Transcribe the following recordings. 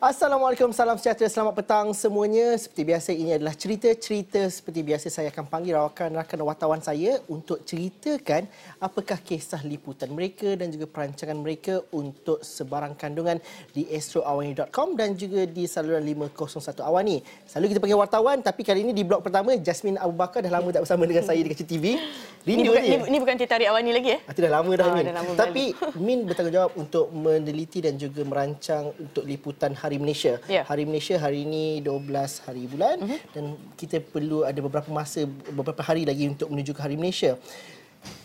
Assalamualaikum, salam sejahtera, selamat petang semuanya. Seperti biasa ini adalah cerita-cerita seperti biasa saya akan panggil rakan-rakan wartawan saya untuk ceritakan apakah kisah liputan mereka dan juga perancangan mereka untuk sebarang kandungan di astroawani.com dan juga di saluran 501 Awani. Selalu kita panggil wartawan tapi kali ini di blok pertama Jasmine Abu Bakar dah lama tak bersama dengan saya di Kecil TV. Ini bukan, ini, ini bukan Tita Awani lagi eh? Itu dah lama dah, oh, Min. Dah lama tapi Min bertanggungjawab untuk meneliti dan juga merancang untuk liputan hari Hari Malaysia. Yeah. Hari Malaysia hari ini 12 hari bulan uh-huh. dan kita perlu ada beberapa masa beberapa hari lagi untuk menuju ke Hari Malaysia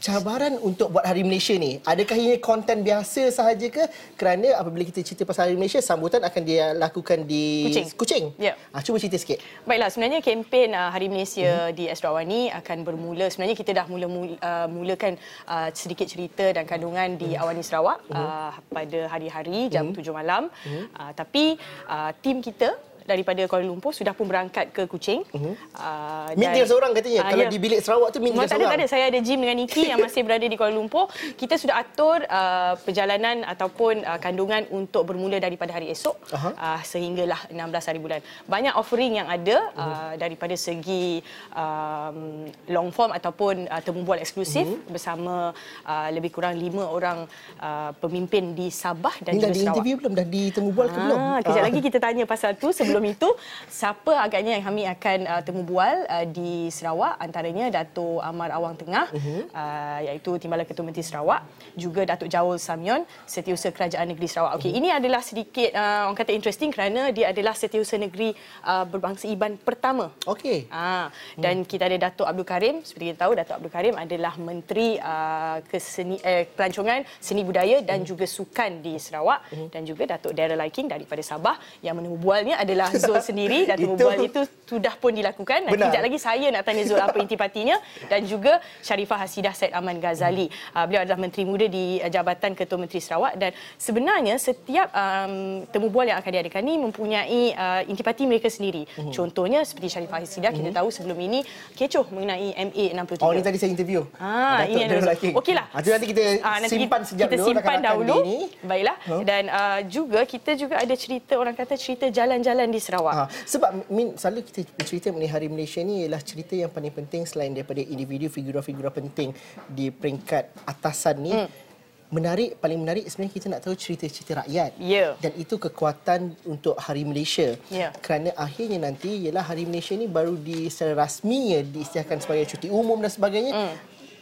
cabaran untuk buat Hari Malaysia ni? Adakah ini konten biasa sahaja ke? Kerana apabila kita cerita pasal Hari Malaysia, sambutan akan dia lakukan di Kuching. Kuching. Ya. Ha, cuba cerita sikit. Baiklah, sebenarnya kempen uh, Hari Malaysia hmm. di Astro Awani akan bermula. Sebenarnya kita dah mula uh, mulakan uh, sedikit cerita dan kandungan di hmm. Awani Sarawak hmm. uh, pada hari-hari jam hmm. 7 malam. Hmm. Uh, tapi uh, tim kita daripada Kuala Lumpur sudah pun berangkat ke Kuching. Uh-huh. Uh, Min dia seorang katanya. Uh, Kalau ya. di bilik Sarawak tu Min dia seorang. Tak ada, Saya ada Jim dengan Niki yang masih berada di Kuala Lumpur. Kita sudah atur uh, perjalanan ataupun uh, kandungan untuk bermula daripada hari esok uh-huh. uh, sehinggalah 16 hari bulan. Banyak offering yang ada uh, uh-huh. daripada segi um, long form ataupun uh, temu bual eksklusif uh-huh. bersama uh, lebih kurang lima orang uh, pemimpin di Sabah dan Ini juga Sarawak. Dah di interview belum? Dah di temu bual ke belum? Kejap uh. lagi kita tanya pasal tu sebelum sebelum itu siapa agaknya yang kami akan uh, temu bual uh, di Sarawak antaranya Dato Amar Awang Tengah uh-huh. uh, iaitu Timbalan Ketua Menteri Sarawak juga Datuk Jaul Samyon Setiausaha Kerajaan Negeri Sarawak. Okey uh-huh. ini adalah sedikit uh, orang kata interesting kerana dia adalah Setiausaha Negeri uh, berbangsa Iban pertama. Okey. Uh, dan uh-huh. kita ada Datuk Abdul Karim seperti kita tahu Datuk Abdul Karim adalah Menteri uh, Keseni eh, Pelancongan Seni Budaya dan uh-huh. juga Sukan di Sarawak uh-huh. dan juga Datuk Daryl Liking daripada Sabah yang menemu bualnya adalah adalah Zul sendiri dan perbualan itu sudah pun dilakukan. Nanti sekejap lagi saya nak tanya Zul apa intipatinya dan juga Sharifah Hasidah Said Aman Ghazali. Hmm. beliau adalah Menteri Muda di uh, Jabatan Ketua Menteri Sarawak dan sebenarnya setiap um, temu bual yang akan diadakan ini mempunyai uh, intipati mereka sendiri. Hmm. Contohnya seperti Sharifah Hasidah hmm. kita tahu sebelum ini kecoh mengenai MA63. Oh ini tadi saya interview. Ah ini adalah. Okeylah. Ah, nanti kita ah, nanti simpan sejak kita dulu. Kita simpan dahulu. Baiklah. Huh? Dan uh, juga kita juga ada cerita orang kata cerita jalan-jalan di Sarawak. Ha, sebab Min selalu kita bercerita mengenai Hari Malaysia ni ialah cerita yang paling penting selain daripada individu figura-figura penting di peringkat atasan ni. Hmm. Menarik, paling menarik sebenarnya kita nak tahu cerita-cerita rakyat. Yeah. Dan itu kekuatan untuk Hari Malaysia. Yeah. Kerana akhirnya nanti ialah Hari Malaysia ni baru di secara rasmi diisytiharkan sebagai cuti umum dan sebagainya. Hmm.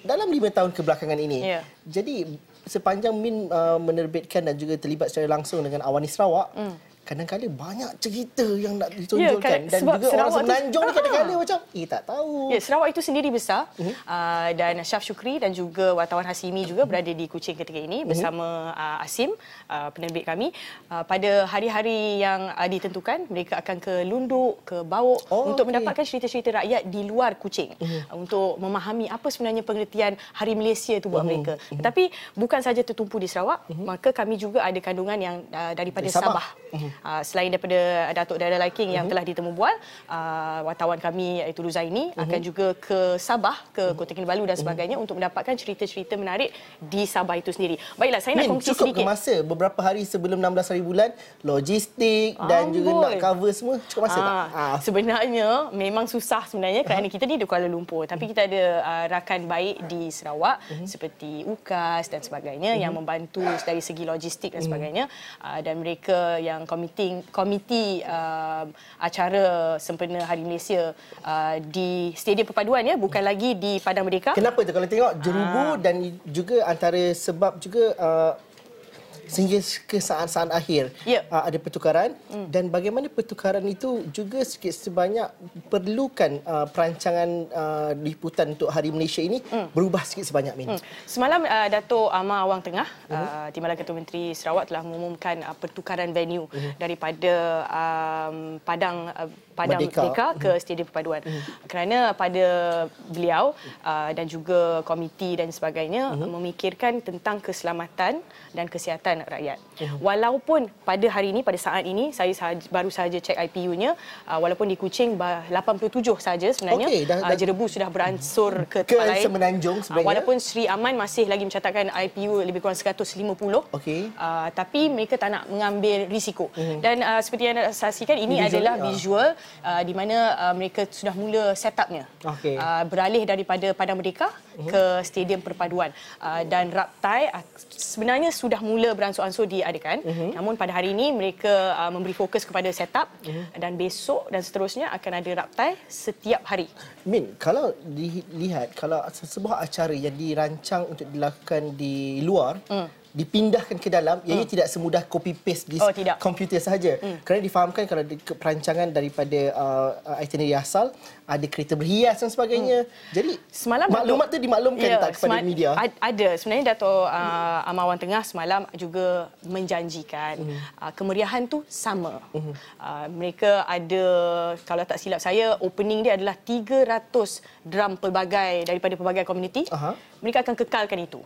Dalam lima tahun kebelakangan ini. Yeah. Jadi sepanjang Min uh, menerbitkan dan juga terlibat secara langsung dengan Awani Sarawak, mm kadang-kadang banyak cerita yang nak ditunjukkan ya, dan juga Sarawak orang semenanjung ni kadang-kadang macam eh tak tahu. Ya, Sarawak itu sendiri besar uh-huh. uh, dan Syaf Syukri dan juga wartawan Hasimi juga berada di Kuching ketika ini uh-huh. bersama uh, Asim uh, penerbit kami uh, pada hari-hari yang uh, ditentukan mereka akan ke Lunduk, ke Bawok oh, untuk okay. mendapatkan cerita-cerita rakyat di luar Kuching uh-huh. uh, untuk memahami apa sebenarnya pengertian Hari Malaysia itu buat uh-huh. mereka. Uh-huh. Tetapi bukan saja tertumpu di Sarawak, uh-huh. maka kami juga ada kandungan yang uh, daripada Sabah. Sabah. Uh-huh. Uh, selain daripada Datuk Dara Liking yang uh-huh. telah ditemu bual, uh, wartawan kami iaitu Ruzaini uh-huh. akan juga ke Sabah, ke uh-huh. Kota Kinabalu dan sebagainya uh-huh. untuk mendapatkan cerita-cerita menarik di Sabah itu sendiri. Baiklah, saya Min, nak kongsi cukup sedikit. Cukup masa beberapa hari sebelum 16 hari bulan, logistik ah, dan juga nak cover semua, cukup masa ah, tak? Ah. Sebenarnya memang susah sebenarnya kerana uh-huh. kita ni di Kuala Lumpur tapi kita ada uh, rakan baik di Sarawak uh-huh. seperti UKAS dan sebagainya uh-huh. yang membantu dari segi logistik dan sebagainya uh, dan mereka yang komiti uh, acara sempena Hari Malaysia uh, di Stadium Perpaduan ya bukan lagi di Padang Merdeka. Kenapa tu kalau tengok jerubu uh. dan juga antara sebab juga uh, sehingga ke saat-saat akhir yep. uh, ada pertukaran mm. dan bagaimana pertukaran itu juga sikit sebanyak perlukan uh, perancangan uh, liputan untuk Hari Malaysia ini mm. berubah sikit sebanyak ini. Mm. Semalam uh, Dato' Amar Awang Tengah, mm. uh, Timbalan Ketua Menteri Sarawak telah mengumumkan uh, pertukaran venue mm. daripada um, Padang uh, Padang Merdeka. Merdeka, ke Stadium Perpaduan. Kerana pada beliau uh, dan juga komiti dan sebagainya memikirkan tentang keselamatan dan kesihatan rakyat. Walaupun pada hari ini pada saat ini saya sahaja, baru sahaja cek IPU-nya uh, walaupun di Kuching bah- 87 saja sebenarnya Okey, dah- uh, jerebu sudah beransur ke Ke tempat lain. Semenanjung Uh, sebenarnya. walaupun Sri Aman masih lagi mencatatkan IPU lebih kurang 150. Okey. Uh, tapi mereka tak nak mengambil risiko. Dan uh, seperti yang anda saksikan ini Visual, adalah ya. visual uh, di mana uh, mereka sudah mula setupnya. Okey. Uh, beralih daripada Padang Merdeka ke Stadium Perpaduan. Uh, dan raptai uh, sebenarnya sudah mula beransur-ansur diadakan. Namun pada hari ini mereka uh, memberi fokus kepada setup dan besok dan seterusnya akan ada raptai setiap hari. Min, kalau dilihat kalau sebuah acara yang dirancang untuk dilakukan di luar dipindahkan ke dalam ianya tidak semudah copy paste di Oh, tidak. komputer sahaja. Kerana difahamkan kalau di, perancangan daripada uh, itinerary asal ada kereta berhias dan sebagainya. Jadi Semalam maklumat tu dimaklumkan tak kepada media? ad- Ada. Sebenarnya Dato' uh, Amawan Tengah semalam juga menjanjikan Mhm. uh, kemeriahan tu sama. Uh, mereka ada, kalau tak silap saya, opening dia adalah 300 drum pelbagai daripada pelbagai komuniti. Aha. Mereka akan kekalkan itu.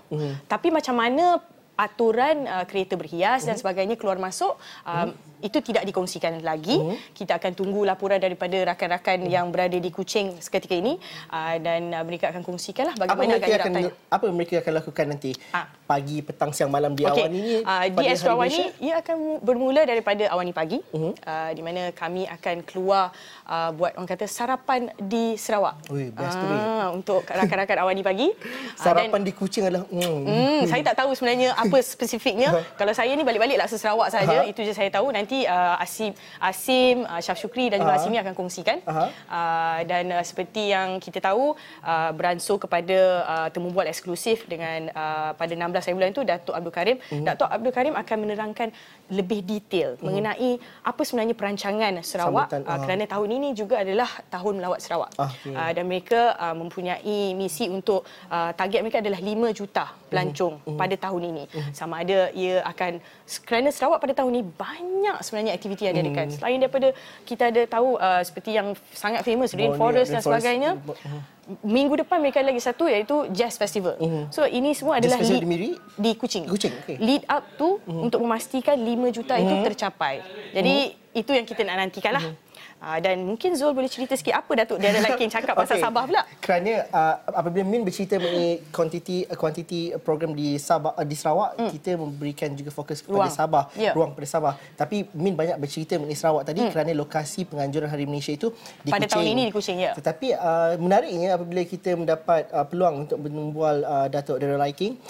Tapi macam mana aturan uh, kereta berhias dan sebagainya keluar masuk um, itu tidak dikongsikan lagi kita akan tunggu laporan daripada rakan-rakan yang berada di Kuching seketika ini uh, dan uh, mereka akan kongsikanlah apa bagaimana mereka agaknya akan raptai. apa mereka akan lakukan nanti? Ah. Pagi, petang, siang, malam di Okey, awan ini uh, di Astro Awani Malaysia? ia akan bermula daripada awani pagi Mhm. uh, di mana kami akan keluar uh, buat orang kata sarapan di Sarawak. Ui, best. Ah, untuk rakan-rakan awani pagi. Sarapan di Kuching adalah mm, Hmm, saya tak tahu sebenarnya apa spesifiknya. Kalau saya ni balik-balik laksa Sarawak saja, itu je saya tahu. Nanti uh, Asim, Asim, uh, Syaf Syukri dan juga Aha. Asimi akan kongsikan. Uh, dan uh, seperti yang kita tahu, uh, beransur kepada uh, temu bual eksklusif dengan uh, pada 16 hari bulan itu Datuk Abdul Karim. Mhm. Datuk Abdul Karim akan menerangkan lebih detail mengenai apa sebenarnya perancangan Sarawak Sambutan, uh, kerana tahun ini juga adalah tahun melawat Sarawak. Ah, okey. Uh, dan mereka uh, mempunyai misi untuk uh, target mereka adalah 5 juta pelancong Mhm. pada tahun ini. Sama ada ia akan kerana Sarawak pada tahun ini banyak sebenarnya aktiviti yang diadakan. Selain daripada kita ada tahu uh, seperti yang sangat famous Rainforest dan sebagainya. Minggu depan mereka ada lagi satu iaitu Jazz Festival. So ini semua adalah lead- di Miri? di Kuching. Kuching, okey. Lead up tu untuk memastikan 5 juta itu tercapai. Jadi itu yang kita nak nantikanlah. Uh, dan mungkin Zul boleh cerita sikit apa Datuk Darren Lakin cakap pasal Okey. Sabah pula. Kerana uh, apabila Min bercerita mengenai kuantiti kuantiti program di Sabah uh, di Sarawak, kita memberikan juga fokus kepada Ruang. Sabah, Ya. ruang pada Sabah. Tapi Min banyak bercerita mengenai Sarawak tadi kerana lokasi penganjuran Hari Malaysia itu di Pada Kuching. tahun ini di Kuching, ya. Tetapi uh, menariknya apabila kita mendapat uh, peluang untuk membual uh, Datuk Darrell Liking,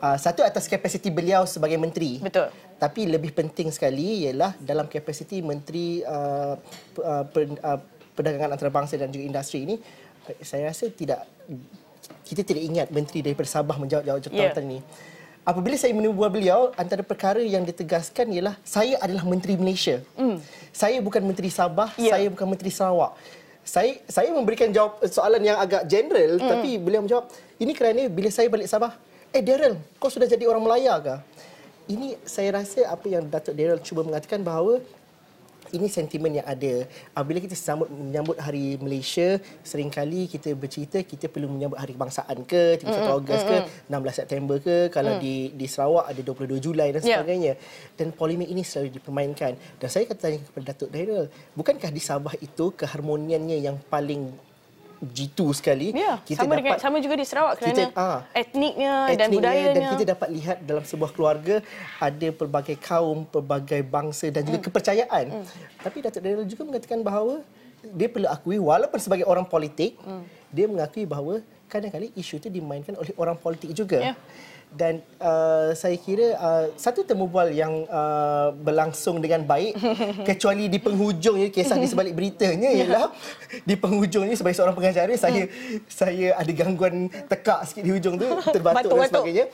uh, satu atas kapasiti beliau sebagai menteri. Betul. Tapi lebih penting sekali ialah dalam kapasiti menteri uh, uh, per, uh, perdagangan antarabangsa dan juga industri ini saya rasa tidak kita tidak ingat menteri daripada Sabah menjawab-jawab Ya. jawatan ini. Apabila saya menemui beliau, antara perkara yang ditegaskan ialah saya adalah menteri Malaysia. Mm. Saya bukan menteri Sabah, Ya. saya bukan menteri Sarawak. Saya saya memberikan jawab soalan yang agak general mm. tapi beliau menjawab, ini kerana bila saya balik Sabah, eh Daryl, kau sudah jadi orang Melaya ke? Ini saya rasa apa yang Datuk Daryl cuba mengatakan bahawa ini sentimen yang ada. Apabila kita sambut menyambut Hari Malaysia, seringkali kita bercerita kita perlu menyambut Hari Kebangsaan ke, 31 mm, Ogos ke, 16 September ke, kalau di di Sarawak ada 22 Julai dan Ya. sebagainya. Dan polemik ini selalu dipermainkan. Dan saya kata tanya kepada Datuk Daryl, bukankah di Sabah itu keharmoniannya yang paling jitu sekali? Ya, sama dengan sama juga di Sarawak kerana Kita- ah. etniknya dan etniknya budayanya. dan kita dapat lihat dalam sebuah keluarga ada pelbagai kaum, pelbagai bangsa dan Hmm. juga kepercayaan. Tapi Datuk Daryl juga mengatakan bahawa dia perlu akui walaupun sebagai orang politik, Hmm. dia mengakui bahawa kadang-kadang isu itu dimainkan oleh orang politik juga. Ya. Dan uh, saya kira uh, satu temu bual yang uh, berlangsung dengan baik kecuali di penghujungnya kisah di sebalik beritanya ialah di penghujungnya sebagai seorang pengacara saya saya ada gangguan tekak sikit di hujung tu terbatuk dan sebagainya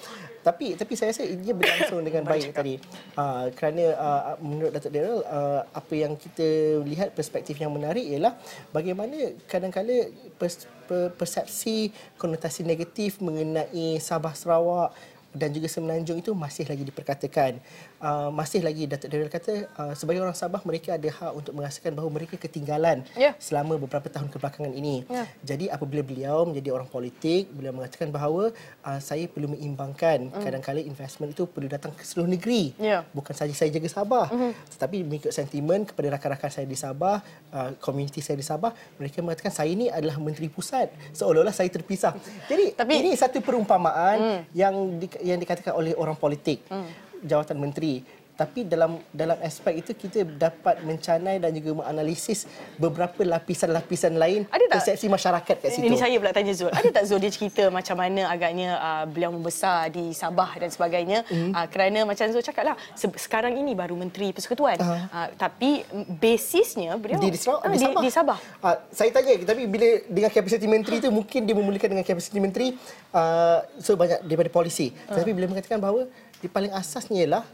tapi tapi saya rasa ia berlangsung dengan baik tadi uh, kerana uh, menurut Datuk Daryl uh, apa yang kita lihat perspektif yang menarik ialah bagaimana kadang-kala pers, per, persepsi konotasi negatif mengenai Sabah Sarawak dan juga Semenanjung itu masih lagi diperkatakan. Uh, masih lagi Datuk Daryl kata uh, sebagai orang Sabah mereka ada hak untuk merasakan bahawa mereka ketinggalan Ya. selama beberapa tahun kebelakangan ini. Ya. Jadi apabila beliau menjadi orang politik, beliau mengatakan bahawa uh, saya perlu mengimbangkan mm. kadang-kadang investment itu perlu datang ke seluruh negeri. Ya. Bukan saja saya jaga Sabah, mm-hmm. tetapi mengikut sentimen kepada rakan-rakan saya di Sabah, uh, komuniti saya di Sabah, mereka mengatakan saya ini adalah menteri pusat. Seolah-olah saya terpisah. Jadi Tapi- ini satu perumpamaan mm. yang di, yang dikatakan oleh orang politik, mm. Jawatan menteri. Tapi dalam dalam aspek itu kita dapat mencanai dan juga menganalisis beberapa lapisan-lapisan lain Ada tak- persepsi masyarakat kat situ. Ini saya pula tanya Zul. Ada tak Zul dia cerita macam mana agaknya uh, beliau membesar di Sabah dan sebagainya? Mm. Uh, kerana macam Zul cakap lah, se- sekarang ini baru Menteri Persekutuan. Ah. Uh, tapi basisnya beliau di, di Sarawak, ah, di Sabah. Di, Sabah. Uh, saya tanya, tapi bila dengan kapasiti menteri itu mungkin dia memulakan dengan kapasiti menteri uh, so banyak daripada polisi. Uh. Tapi bila mengatakan bahawa di paling asasnya ialah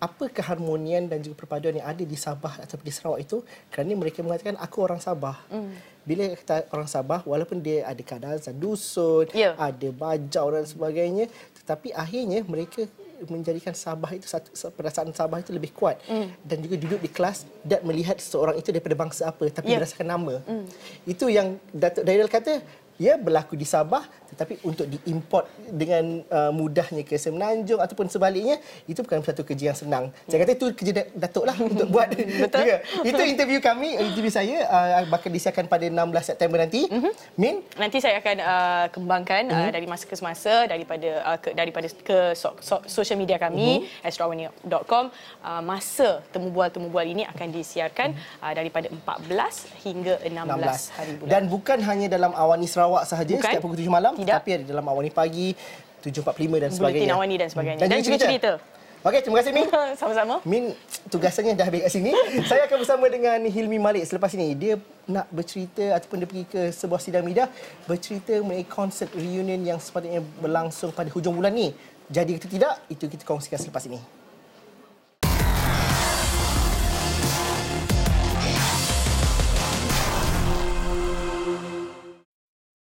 apa keharmonian dan juga perpaduan yang ada di Sabah atau di Sarawak itu kerana mereka mengatakan aku orang Sabah. Mm. Bila kata orang Sabah walaupun dia ada kadazan dusun, Ya. ada bajau dan sebagainya tetapi akhirnya mereka menjadikan Sabah itu satu perasaan Sabah itu lebih kuat mm. dan juga duduk di kelas dan melihat seseorang itu daripada bangsa apa tapi Ya. berdasarkan nama. Mm. Itu yang Datuk Daryl kata ia berlaku di Sabah tetapi untuk diimport dengan uh, mudahnya ke Semenanjung ataupun sebaliknya itu bukan satu kerja yang senang. Saya kata itu kerja Dat- Datuk lah untuk buat. Betul. juga. Itu interview kami, interview saya uh, bakal disiarkan pada 16 September nanti. Mm-hmm. Min, Nanti saya akan uh, kembangkan Mhm. uh, dari masa ke semasa daripada uh, ke, daripada ke so, so, social media kami Mhm. astrawani.com uh, masa temu bual-temu bual ini akan disiarkan uh, daripada 14 hingga 16, 16. hari bulan. Dan bukan hanya dalam Awani Sarawak sahaja Bukan. setiap pukul 7 malam Tidak. tapi ada dalam Awani pagi 7.45 dan sebagainya. Buletin Awani dan sebagainya. Dan juga cerita. Okey, terima kasih Min. Sama-sama. Min tugasannya dah habis kat sini. Saya akan bersama dengan Hilmi Malik selepas ini. Dia nak bercerita ataupun dia pergi ke sebuah sidang media bercerita mengenai konsert reunion yang sepatutnya berlangsung pada hujung bulan ni. Jadi atau tidak, itu kita kongsikan selepas ini.